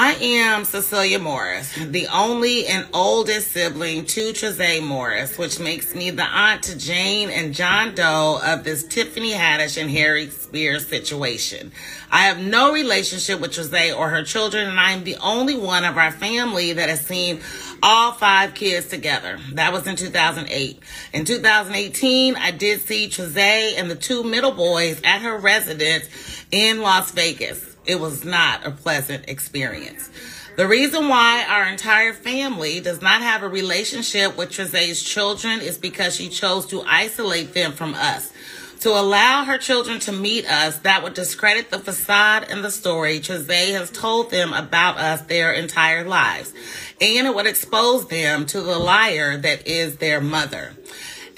I am Cecelia Morris, the only and oldest sibling to Trizah Morris, which makes me the aunt to Jane and John Doe of this Tiffany Haddish and Aries Spears situation. I have no relationship with Trizah or her children, and I am the only one of our family that has seen all five kids together. That was in 2008. In 2018, I did see Trizah and the two middle boys at her residence in Las Vegas it was not a pleasant experience. The reason why our entire family does not have a relationship with Trizah's children is because she chose to isolate them from us. To allow her children to meet us, that would discredit the facade and the story Trizah has told them about us their entire lives. And it would expose them to the liar that is their mother.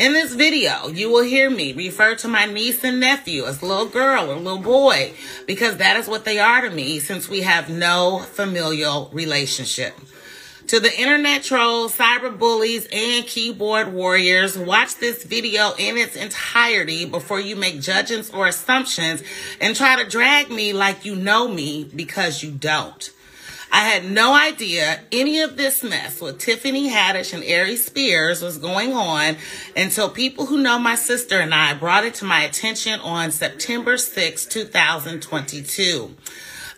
In this video, you will hear me refer to my niece and nephew as little girl or little boy because that is what they are to me since we have no familial relationship. To the internet trolls, cyber bullies, and keyboard warriors, watch this video in its entirety before you make judgments or assumptions and try to drag me like you know me because you don't. I had no idea any of this mess with Tiffany Haddish and Aries Spears was going on until people who know my sister and I brought it to my attention on September 6, 2022.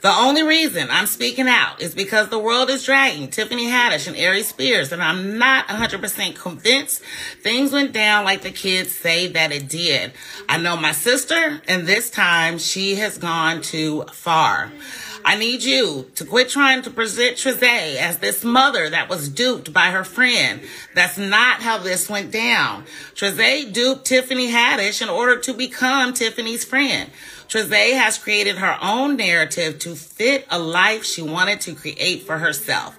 The only reason I'm speaking out is because the world is dragging Tiffany Haddish and Aries Spears, and I'm not 100% convinced things went down like the kids say that it did. I know my sister, and this time she has gone too far. I need you to quit trying to present Trizah as this mother that was duped by her friend. That's not how this went down. Trizah duped Tiffany Haddish in order to become Tiffany's friend. Trizah has created her own narrative to fit a life she wanted to create for herself.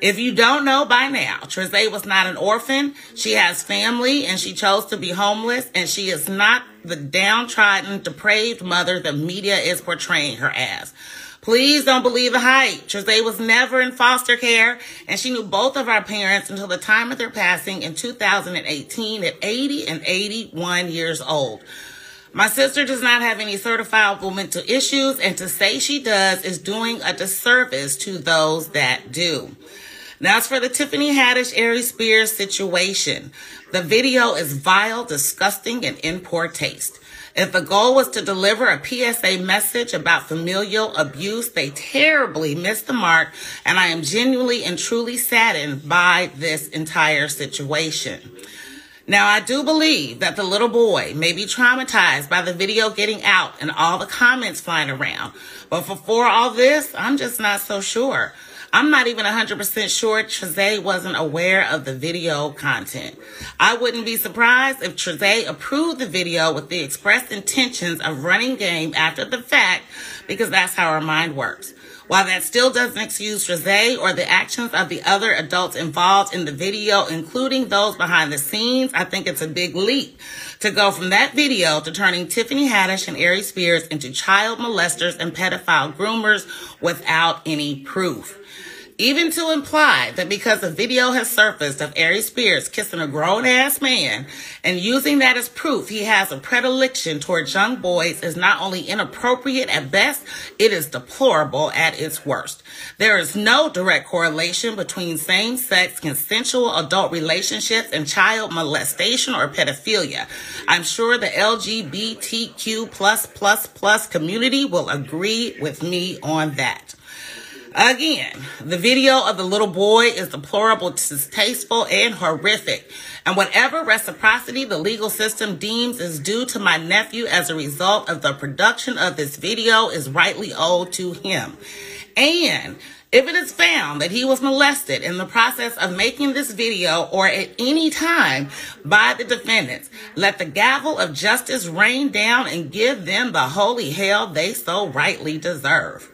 If you don't know by now, Trizah was not an orphan. She has family and she chose to be homeless and she is not the downtrodden, depraved mother the media is portraying her as. Please don't believe the hype. Trizah was never in foster care, and she knew both of our parents until the time of their passing in 2018 at 80 and 81 years old. My sister does not have any certifiable mental issues, and to say she does is doing a disservice to those that do. Now, as for the Tiffany Haddish Aries Spears situation, the video is vile, disgusting, and in poor taste. If the goal was to deliver a PSA message about familial abuse, they terribly missed the mark, and I am genuinely and truly saddened by this entire situation. Now, I do believe that the little boy may be traumatized by the video getting out and all the comments flying around. But before all this, I'm just not so sure. I'm not even 100% sure Trizah wasn't aware of the video content. I wouldn't be surprised if Trizah approved the video with the expressed intentions of running game after the fact because that's how our mind works. While that still doesn't excuse Trizah or the actions of the other adults involved in the video, including those behind the scenes, I think it's a big leap to go from that video to turning Tiffany Haddish and Aries Spears into child molesters and pedophile groomers without any proof even to imply that because a video has surfaced of Aries Spears kissing a grown ass man and using that as proof he has a predilection towards young boys is not only inappropriate at best, it is deplorable at its worst. There is no direct correlation between same sex consensual adult relationships and child molestation or pedophilia. I'm sure the LGBTQ plus plus plus community will agree with me on that. Again, the video of the little boy is deplorable, distasteful, and horrific. And whatever reciprocity the legal system deems is due to my nephew as a result of the production of this video is rightly owed to him. And if it is found that he was molested in the process of making this video or at any time by the defendants, let the gavel of justice rain down and give them the holy hell they so rightly deserve.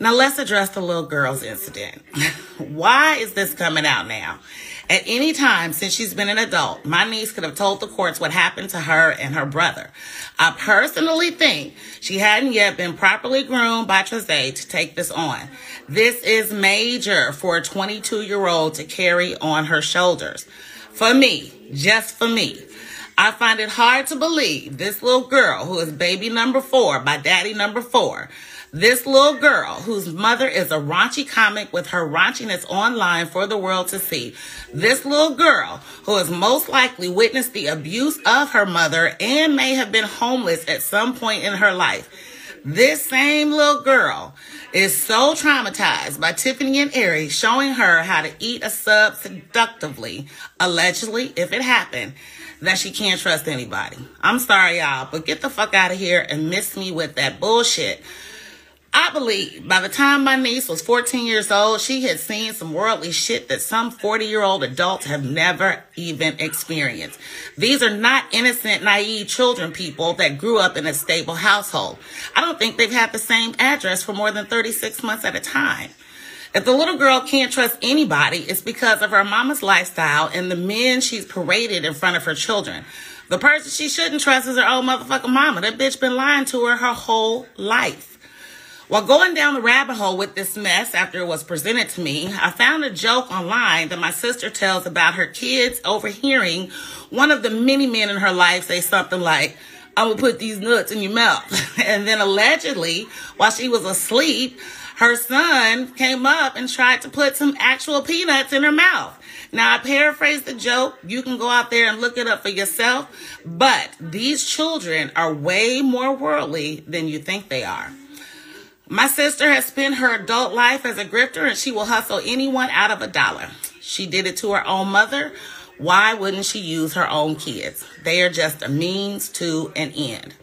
Now let's address the little girl's incident. Why is this coming out now? At any time since she's been an adult, my niece could have told the courts what happened to her and her brother. I personally think she hadn't yet been properly groomed by Trizah to take this on. This is major for a 22 year old to carry on her shoulders. For me, just for me. I find it hard to believe this little girl who is baby number four by daddy number four This little girl, whose mother is a raunchy comic with her raunchiness online for the world to see. This little girl, who has most likely witnessed the abuse of her mother and may have been homeless at some point in her life. This same little girl is so traumatized by Tiffany and Ari showing her how to eat a sub seductively, allegedly, if it happened, that she can't trust anybody. I'm sorry, y'all, but get the fuck out of here and miss me with that bullshit. I believe by the time my niece was 14 years old, she had seen some worldly shit that some 40 year old adults have never even experienced. These are not innocent, naive children people that grew up in a stable household. I don't think they've had the same address for more than 36 months at a time. If the little girl can't trust anybody, it's because of her mama's lifestyle and the men she's paraded in front of her children. The person she shouldn't trust is her old motherfucking mama. That bitch been lying to her her whole life. While going down the rabbit hole with this mess after it was presented to me, I found a joke online that my sister tells about her kids overhearing one of the many men in her life say something like, I'm gonna put these nuts in your mouth. and then allegedly, while she was asleep, her son came up and tried to put some actual peanuts in her mouth. Now, I paraphrase the joke. You can go out there and look it up for yourself. But these children are way more worldly than you think they are. My sister has spent her adult life as a grifter and she will hustle anyone out of a dollar. She did it to her own mother. Why wouldn't she use her own kids? They are just a means to an end.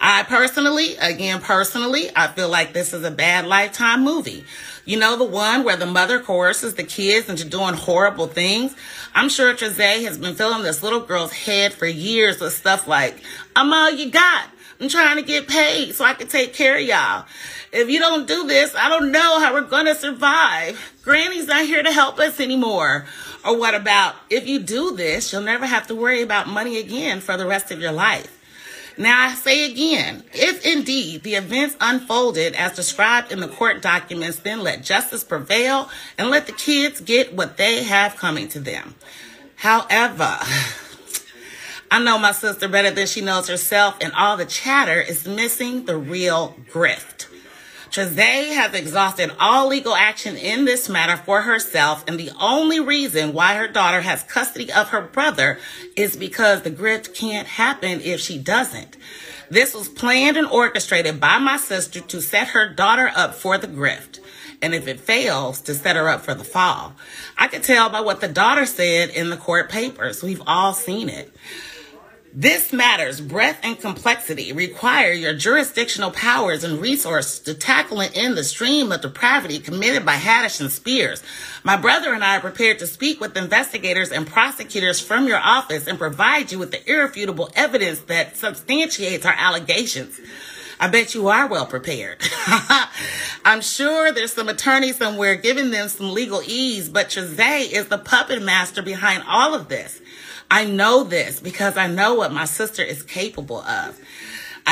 I personally, again, personally, I feel like this is a bad lifetime movie. You know, the one where the mother coerces the kids into doing horrible things. I'm sure Trizah has been filling this little girl's head for years with stuff like, I'm all you got. I'm trying to get paid so I can take care of y'all. If you don't do this, I don't know how we're going to survive. Granny's not here to help us anymore. Or what about if you do this, you'll never have to worry about money again for the rest of your life. Now, I say again, if indeed the events unfolded as described in the court documents, then let justice prevail and let the kids get what they have coming to them. However, I know my sister better than she knows herself, and all the chatter is missing the real grift. Trizah has exhausted all legal action in this matter for herself, and the only reason why her daughter has custody of her brother is because the grift can't happen if she doesn't. This was planned and orchestrated by my sister to set her daughter up for the grift. And if it fails, to set her up for the fall. I could tell by what the daughter said in the court papers. We've all seen it. This matters breadth and complexity require your jurisdictional powers and resources to tackle and end the stream of depravity committed by Haddish and Spears. My brother and I are prepared to speak with investigators and prosecutors from your office and provide you with the irrefutable evidence that substantiates our allegations. I bet you are well prepared. I'm sure there's some attorney somewhere giving them some legalese, but Trizah is the puppet master behind all of this. I know this because I know what my sister is capable of.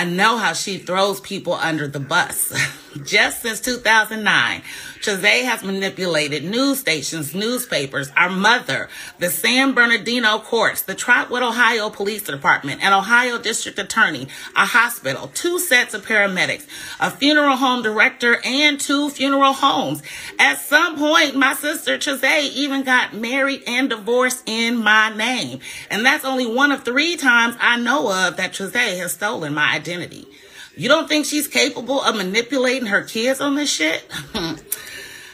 I know how she throws people under the bus. Just since 2009, Trizah has manipulated news stations, newspapers, our mother, the San Bernardino courts, the Trotwood, Ohio Police Department, an Ohio District Attorney, a hospital, two sets of paramedics, a funeral home director, and two funeral homes. At some point, my sister Trizah even got married and divorced in my name. And that's only one of three times I know of that Trizah has stolen my identity. You don't think she's capable of manipulating her kids on this shit?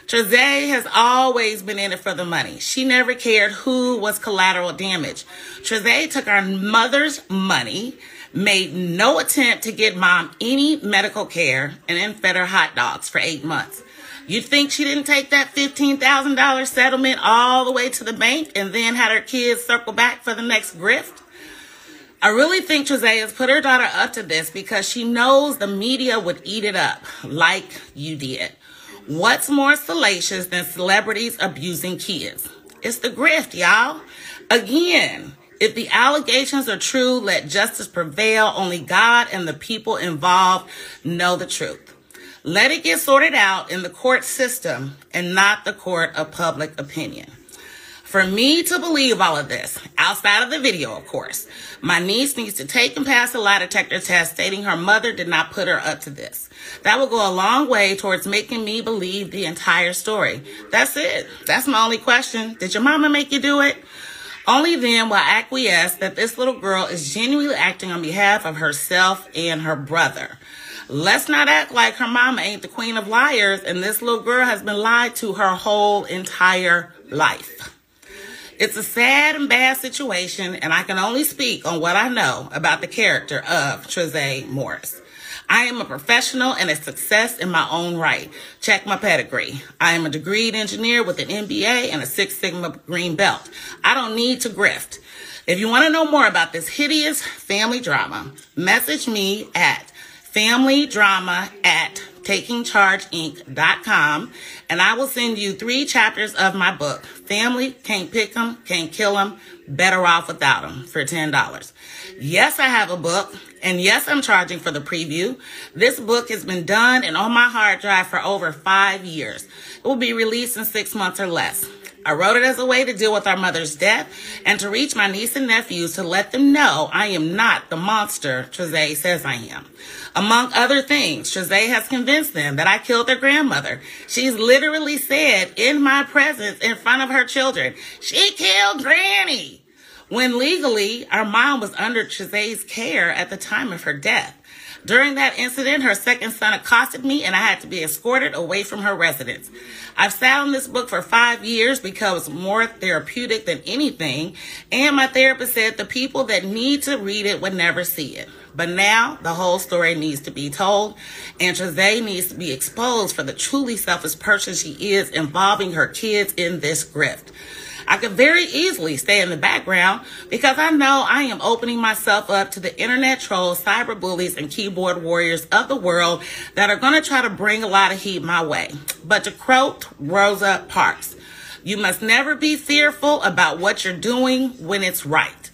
Trizah has always been in it for the money. She never cared who was collateral damage. Trizah took our mother's money, made no attempt to get mom any medical care, and then fed her hot dogs for eight months. You think she didn't take that $15,000 settlement all the way to the bank and then had her kids circle back for the next grift? I really think Trizah has put her daughter up to this because she knows the media would eat it up like you did. What's more salacious than celebrities abusing kids? It's the grift, y'all. Again, if the allegations are true, let justice prevail. Only God and the people involved know the truth. Let it get sorted out in the court system and not the court of public opinion. For me to believe all of this, outside of the video, of course, my niece needs to take and pass a lie detector test stating her mother did not put her up to this. That will go a long way towards making me believe the entire story. That's it. That's my only question. Did your mama make you do it? Only then will I acquiesce that this little girl is genuinely acting on behalf of herself and her brother. Let's not act like her mama ain't the queen of liars and this little girl has been lied to her whole entire life. It's a sad and bad situation, and I can only speak on what I know about the character of Trizah Morris. I am a professional and a success in my own right. Check my pedigree. I am a degreed engineer with an MBA and a Six Sigma green belt. I don't need to grift. If you want to know more about this hideous family drama, message me at familydrama at takingchargeinc.com and I will send you three chapters of my book, Family Can't pick them, Can't kill them. Better Off without them for $10. Yes, I have a book and yes, I'm charging for the preview. This book has been done and on my hard drive for over five years. It will be released in six months or less. I wrote it as a way to deal with our mother's death and to reach my niece and nephews to let them know I am not the monster Trizah says I am. Among other things, Trizah has convinced them that I killed their grandmother. She's literally said in my presence in front of her children, she killed Granny. When legally, our mom was under Trizah's care at the time of her death. During that incident, her second son accosted me and I had to be escorted away from her residence. I've sat on this book for five years because more therapeutic than anything. And my therapist said the people that need to read it would never see it. But now the whole story needs to be told, and Trizah needs to be exposed for the truly selfish person she is involving her kids in this grift. I could very easily stay in the background because I know I am opening myself up to the internet trolls, cyber bullies, and keyboard warriors of the world that are going to try to bring a lot of heat my way. But to quote Rosa Parks, you must never be fearful about what you're doing when it's right.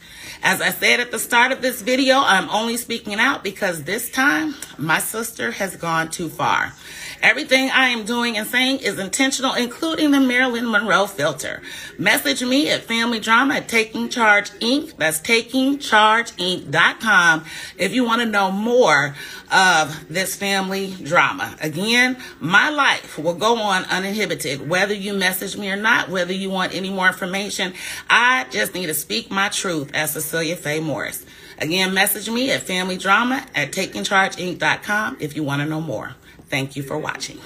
As I said at the start of this video, I'm only speaking out because this time my sister has gone too far. Everything I am doing and saying is intentional, including the Marilyn Monroe filter. Message me at Family Drama at Taking Charge Inc. That's takingchargeinc.com if you want to know more of this family drama. Again, my life will go on uninhibited, whether you message me or not, whether you want any more information. I just need to speak my truth as Cecelia Faye Morris. Again, message me at Family Drama at takingchargeinc.com if you want to know more. Thank you for watching.